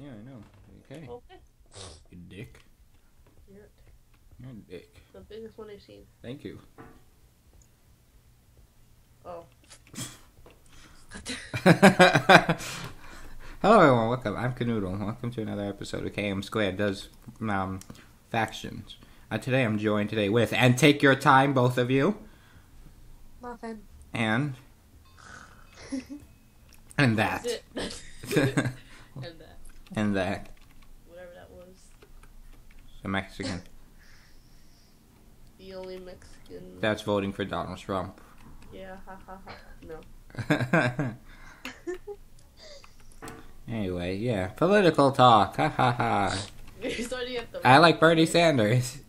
Yeah, I know. Okay. Okay. You dick. Yeah. You're a dick. The biggest one I've seen. Thank you. Oh. Hello everyone, welcome. I'm Canoodle. Welcome to another episode of KM Squared Does um, Factions. Uh, today I'm joined today with, and take your time, both of you, Muffin. and and that, That's it. And that. Whatever that was. the Mexican. The only Mexican. That's voting for Donald Trump. Yeah, ha ha ha. No. anyway, yeah, political talk. Ha ha ha. I like Bernie Sanders.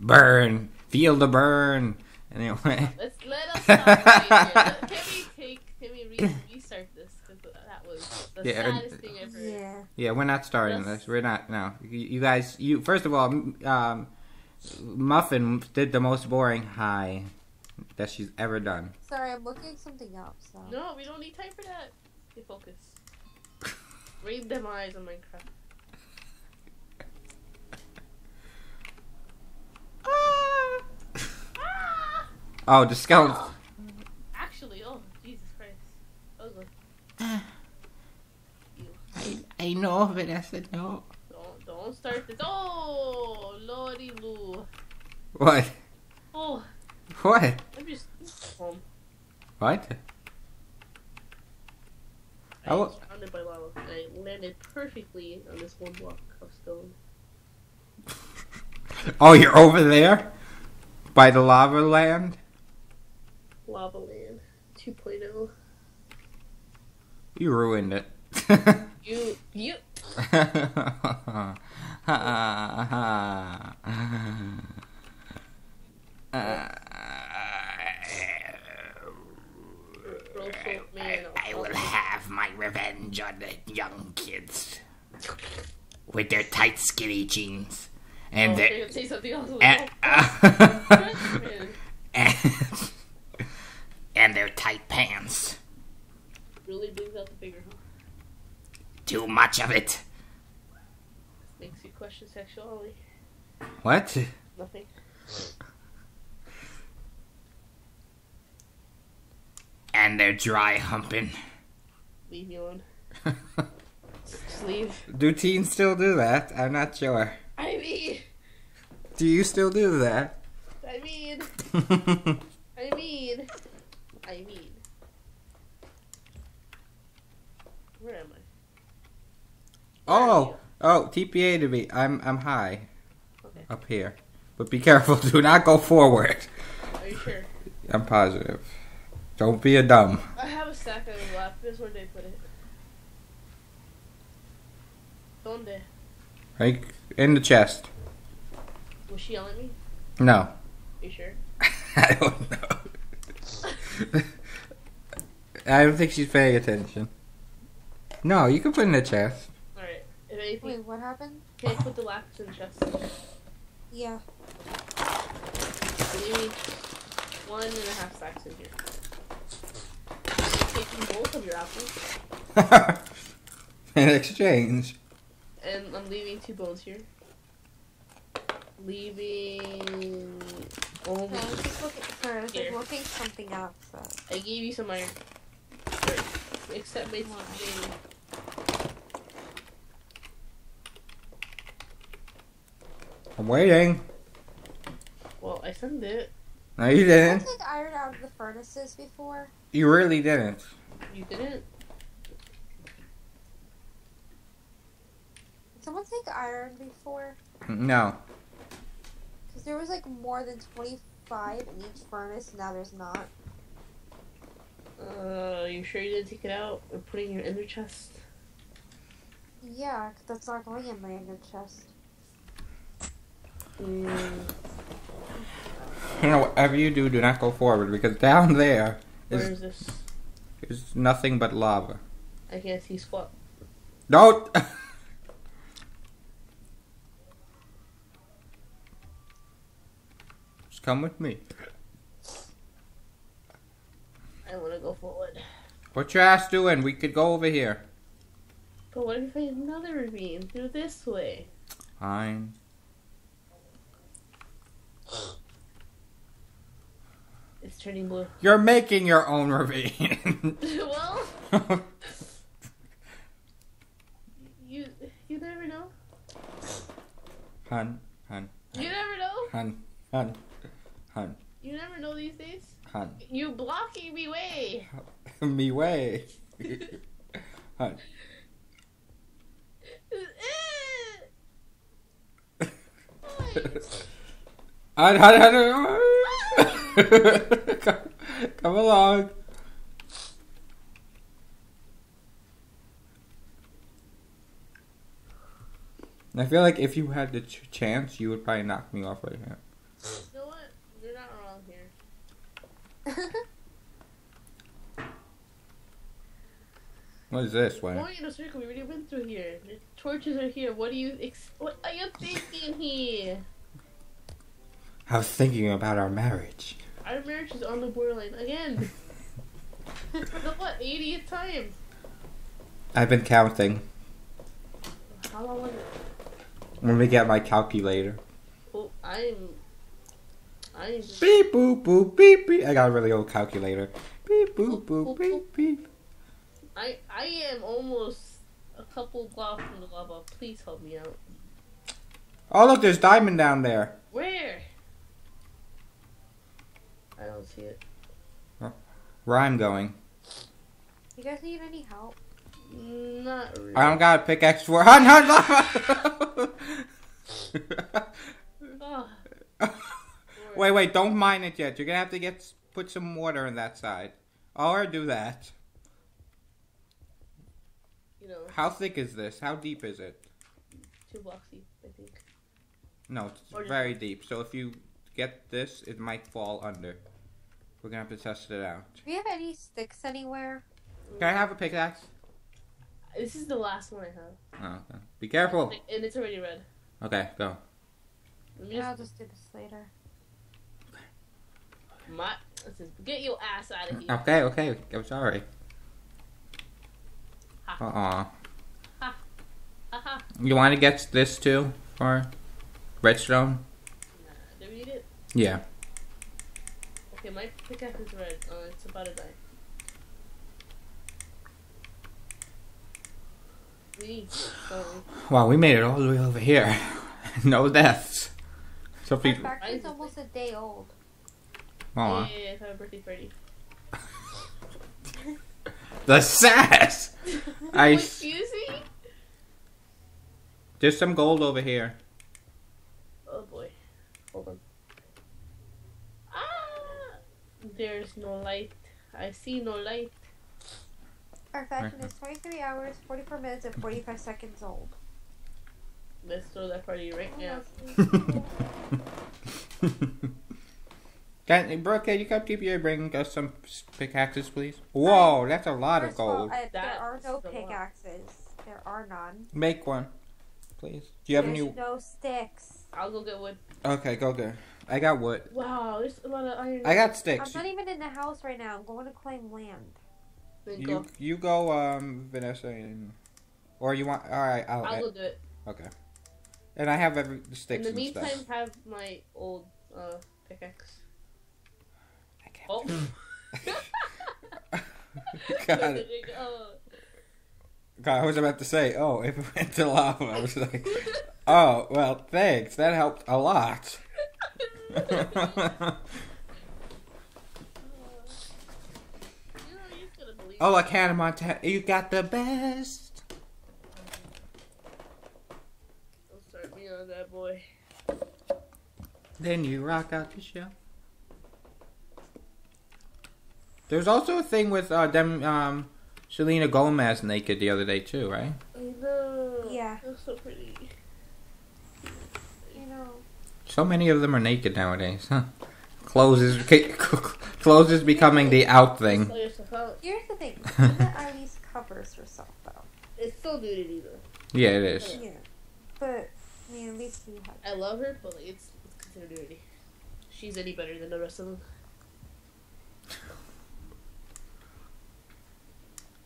Burn, feel the burn. Anyway. Let's let us stop right. Can we take? Can we re- restart this? Because that was the Yeah, saddest thing I've. Yeah. Yeah, we're not starting Yes. this. We're not. No, you, you guys. You first of all, um, Muffin did the most boring high that she's ever done. Sorry, I'm looking something up. So. No, we don't need time for that. Stay focused. Read them eyes on Minecraft. Ah! ah! Oh, the skeleton. Actually, oh Jesus Christ, ugly. Ew. I, I know, Vanessa. No. Don't don't start this. Oh lordy loo. What? Oh, What? I'm just home. What? I I was surrounded by lava. and I landed perfectly on this one block of stone. Oh, you're over there, by the lava land. Lava land 2.0. You ruined it. You you old man. I will have my revenge on the young kids with their tight, skinny jeans and oh, their they're gonna say something else. and, Oh, man. and, and their tight pants. really brings out the bigger huh? Too much of it. Makes you question sexuality. What? Nothing. And they're dry humping. Leave me alone. Just leave. do teens still do that? I'm not sure. I mean, Do you still do that? I mean, I mean, I mean. Where am I? Where are oh, oh, TPA to me. I'm I'm high Okay. up here, but be careful. Do not go forward. Are you sure? I'm positive. Don't be a dumb. I have a stack the left. This where they put it. Donde? Right in the chest. Was she yelling at me? No, Are you sure? I don't know. I don't think she's paying attention. No, you can put it in the chest. Alright. If anything, Wait, what happened? can I put the wax in the chest? Yeah. Maybe one and a half stacks in here. Taking both of your apples, in exchange. and I'm leaving two bones here. Leaving only. Okay, I was just looking. Sorry, I was Here. like looking something up. So. I gave you some iron. Right. Except my I'm waiting. Well, I sent it. No, you Did I didn't. take iron out of the furnaces before? You really didn't. You didn't. Did someone take iron before? No. Because there was like more than 25 in each furnace, and now there's not. Uh, you sure you didn't take it out or put it in your ender chest? Yeah, 'cause that's not going in my ender chest. Mm, You know, whatever you do, do not go forward because down there is, Where is is this? is nothing but lava. I can't see squat. Don't. Just come with me. I want to go forward. What your ass doing? We could go over here. But what if I another ravine through this way? Fine. It's turning blue. You're making your own ravine. well, you you never know. hun, hun, You never know. hun, hun, hun, You never know these days. hun. You blocking me way. Me way. hun. Hun. Come, come along. I feel like if you had the ch- chance, you would probably knock me off right now. You know what? You're not wrong here. What is this way? Going in a circle. We already went through here. The torches are here. What do you? Ex- what are you thinking here? I was thinking about our marriage. Our marriage is on the borderline again. For the what? 80th time. I've been counting. How long was it? Let me get my calculator. Oh, I'm. I'm. Beep boop boop beep beep. I got a really old calculator. Beep boop boop beep beep. I I am almost a couple blocks from the lava. Please help me out. Oh look, there's diamond down there. Where? I don't see it. Where I'm going. you guys need any help? Not really. I don't got a pickaxe for hun hun. Oh, wait wait, don't mine it yet. You're gonna have to get put some water in that side. Or do that. You know, How thick is this? How deep is it? two blocks deep, I think. No, it's Or very deep. So if you get this, it might fall under. We're gonna have to test it out. Do we have any sticks anywhere? Can I have a pickaxe? This is the last one I have. Oh, okay. Be careful. And it's already red. Okay, go. Yeah, I'll just. just do this later. My, listen, get your ass out of here. Okay, okay. I'm sorry. Ha. Uh-uh. Haha. You want to get this too? Or redstone? Nah, do we need it? Yeah. Okay, my pickaxe is red. Uh, it's about to die. We, sorry. Wow, we made it all the way over here. no deaths. So My people. factory's almost a day old. Aw. Yeah, yeah, yeah, happy birthday, Freddy. The sass! I- Excuse me? There's some gold over here. Oh boy. Hold on. Ah! There's no light. I see no light. Our faction is 23 hours, 44 minutes, and 45 seconds old. Let's throw that party right oh, now. Can, Brooke, can you come keep here bring us uh, some pickaxes, please? Whoa, that's a lot of First of all, gold. I, there are no the lot. pickaxes. There are none. Make one, please. Do you have There's any? no sticks. I'll go get wood. Okay, go get. I got wood. Wow, there's a lot of iron. I got sticks. I'm not even in the house right now. I'm going to claim land. Then You go. you go, um, Vanessa, and or you want? All right, I'll. I'll go do it. okay. And I have every the In sticks the and meantime, stuff. have my old uh, pickaxe. I can't. Oh. God, There you go. God, I was about to say, oh, if it went to lava, I was like, oh, well, thanks. That helped a lot. You know, you're gonna oh, like Hannah Montana, you got the best. Don't start me on that boy. Then you rock out the show. There's also a thing with uh, them, um, Selena Gomez naked the other day too, right? I know. Yeah. That's so pretty. You know. So many of them are naked nowadays, huh? Clothes is clothes is becoming the out thing. Oh, Sell yourself out. Here's the thing. Selena at least covers herself, though. It's still nudity though. Yeah, it is. Yeah. But, I mean, at least you have. I love her, but it's, it's considered nudity. She's any better than the rest of them.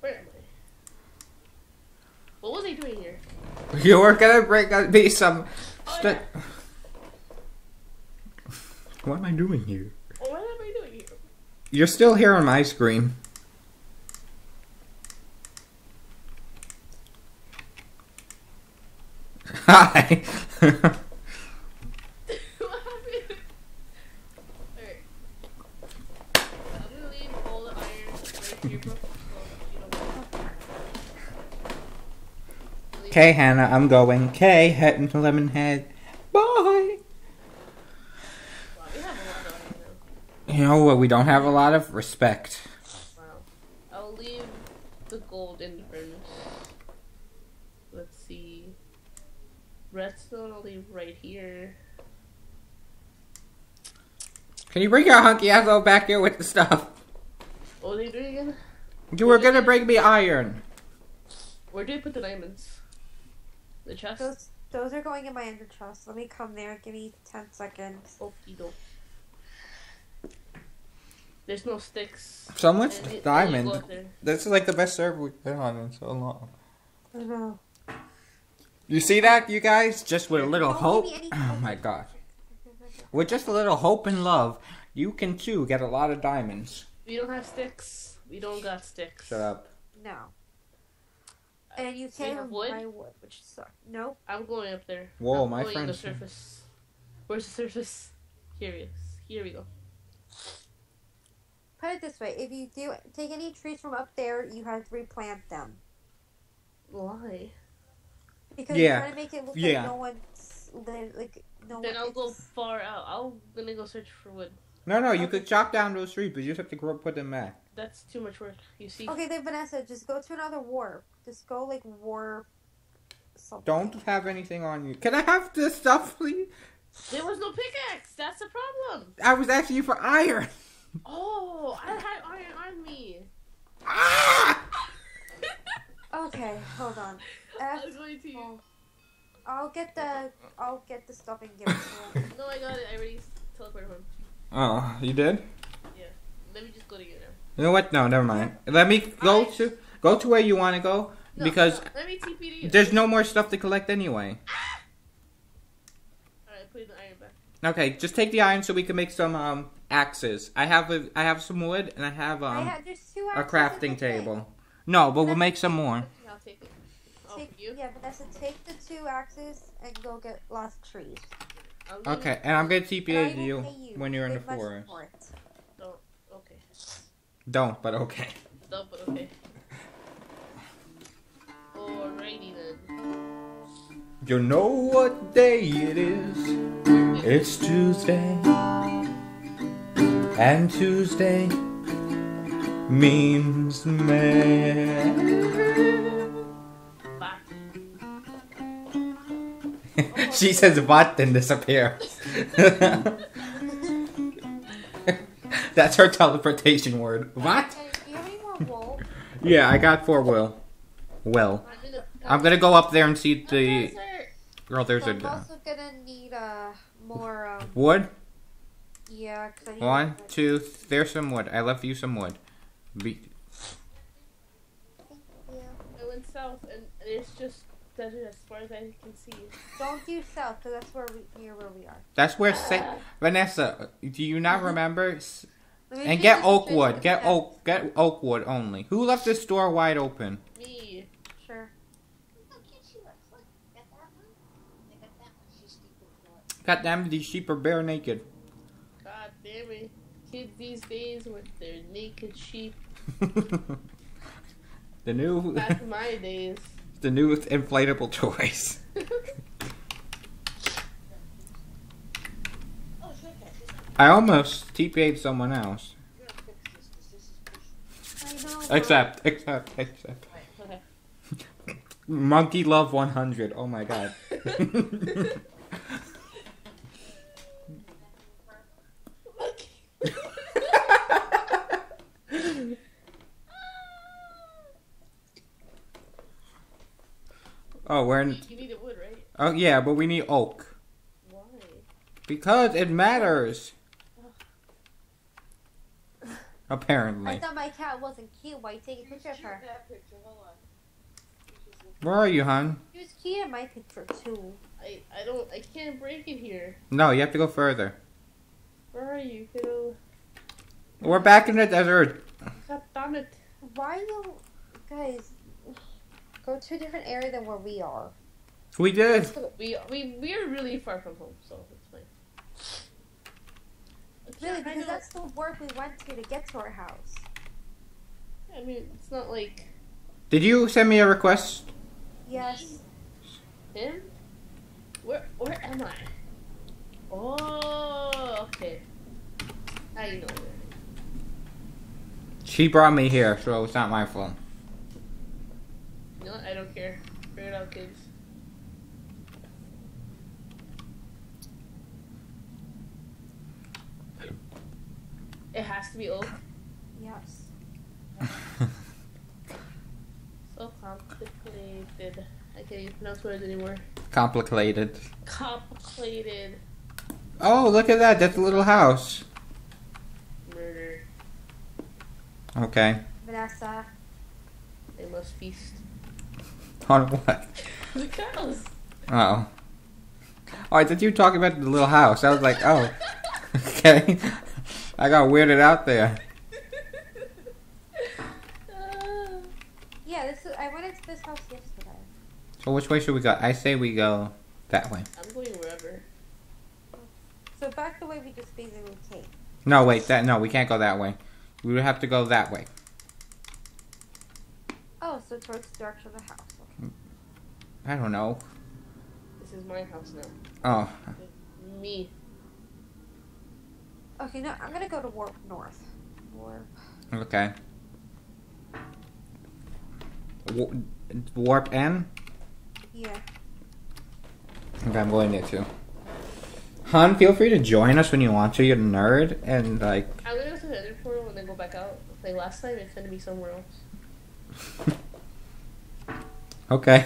Where am I? What was I doing here? You were gonna bring me some. Oh, St- what am I doing here? What am I doing here? You're still here on my screen. Hi. what happened? Alright. I'm gonna leave all the iron right here, bro. So you don't Leave- Okay, Hannah, I'm going. Okay, heading to Lemonhead. Bye. Wow, we have a lot of iron now. You know what? We don't have a lot of respect. Wow. I'll leave the gold in the furnace. Let's see. Redstone I'll leave right here. Can you bring your hunky ass over back here with the stuff? What are you doing again? You were gonna bring me iron. Where do you put the diamonds? The chest? Those those are going in my ender chest. Let me come there. Give me ten seconds. Okie doke. There's no sticks. So much And you- and you diamond. go up there. This is like the best server we've been on in so long. I know. You see that, you guys? Just with a little Don't hope. give me any- Oh my god. With just a little hope and love, you can too get a lot of diamonds. We don't have sticks. We don't got sticks. Shut up. No. And you can't have have wood? my wood, which sucks. Nope. I'm going up there. Whoa, I'm my going in the surface. Where's the surface? Here it is. Here we go. Put it this way: if you do take any trees from up there, you have to replant them Why? because Yeah. you're trying to make it look Yeah. like no one's live, like no Then one. I'll go far out. I'm gonna go search for wood. No, no, you could chop down those trees, but you just have to grow, put them back. That's too much work. You see? Okay, then Vanessa, just go to another warp. Just go like warp. Something. Don't have anything on you. Can I have this stuff, please? There was no pickaxe. That's the problem. I was asking you for iron. Oh, I had iron on me. Ah! Okay, hold on. I F- was going to. oh, I'll get the I'll get the stuff and give it to him. No, I got it. I already teleported home. Oh, you did? Yeah. Let me just go to you now. You know what? No, never mind. Let me go I- to go to where you want to go No, because no, let me TP to you. there's no more stuff to collect anyway. Alright, put the iron back. Okay, just take the iron so we can make some um axes. I have a, I have some wood and I have um had there's two a axes in crafting the thing. table. No, but we'll make some more. I'll take it. Oh, Take, you? yeah, Vanessa, take the two axes and go get lost trees. I'm gonna- Okay, and I'm gonna And TPA to you pay you when you're in the forest. for it. Okay. Don't, but okay. Don't, but okay. Alrighty then. You know what day it is? It's Tuesday. And Tuesday means man. She says what then disappears. That's her teleportation word. What? Okay, do you have any more wool? Yeah, I got four will. Well, I'm gonna. Go up there and see the. Girl, there's So I'm a also gonna need uh more um wood. yeah. 'cause I One, more- two. There's some wood. I left you some wood. Be- Yeah. I went south and it's just desert as far as I can see. Don't do south because that's where we near where we are. That's where Sa- Vanessa. Do you not mm-hmm. remember? S- Let me And get this oak wood. Get that. oak. Get oak wood only. Who left this door wide open? Me. Sure. God damn, these sheep are bare naked. God damn it. Kids these days with their naked sheep. the new, Back in my days. The new inflatable toys. I almost TPA'd someone else. Except, except, except. Monkey Love 100. Oh my god. oh, we're in. you need the wood, right? Oh yeah, but we need oak Why? because it matters. Apparently. I thought my cat wasn't cute. Why you take a picture of her? Where are you, hon? Use key in my picture too. I I don't I can't break it here. No, you have to go further. Where are you, kiddo? We're back in the desert. God damn it. Why you guys go to a different area than where we are? We did. We we we are really far from home, so it's fine. Really, because know- that's the work we went to to get to our house. I mean, it's not like Did you send me a request? Yes. him. Where where am I? Oh, okay. I know where. She brought me here, so it's not my fault. You know what? I don't care. Figure it out, kids. It has to be oak. Yes. So complicated. I can't even pronounce words anymore. Complicated. Complicated Oh, look at that. That's a little house. murder. Okay. Vanessa. They must feast. On what? The cows. Oh. Oh, I thought you were talking about the little house. I was like, oh, okay. I got weirded out there. Ah. Yeah, this is, I went into this house yesterday. So which way should we go? I say we go that way. I'm going wherever. So back the way we just basically came. No, wait. That no, we can't go that way. We would have to go that way. Oh, so towards the direction of the house. Okay. I don't know. This is my house now. Oh, Me. Okay, no, I'm gonna go to Warp North. Warp. okay. Wa- Warp N. Yeah. Okay, I'm going there too. Han, feel free to join us when you want to. You're a nerd, and like, I'm gonna go to the other portal and then go back out. Like last time, it's gonna be somewhere else. okay.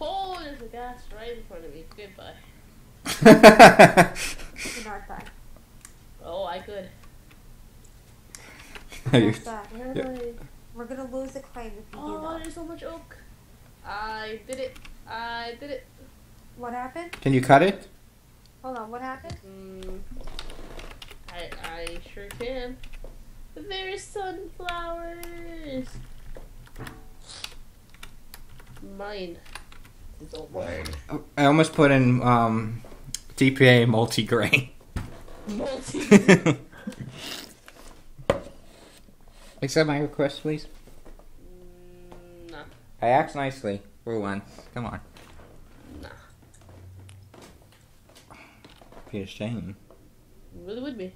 Oh, there's a gas right in front of me. Goodbye. The north side. Oh, I could. North side. Where Yeah. am I? We're gonna lose the claim if we do Oh, that. there's so much oak. I did it. I did it. What happened? Can you cut it? Hold on, what happened? Mm, I I sure can. There's sunflowers. Mine. It's all. I almost put in um, DPA multi-grain. Multi. Accept my request, please. Mm, nah, I asked nicely for once. Come on. nah. Be a shame. It really would be.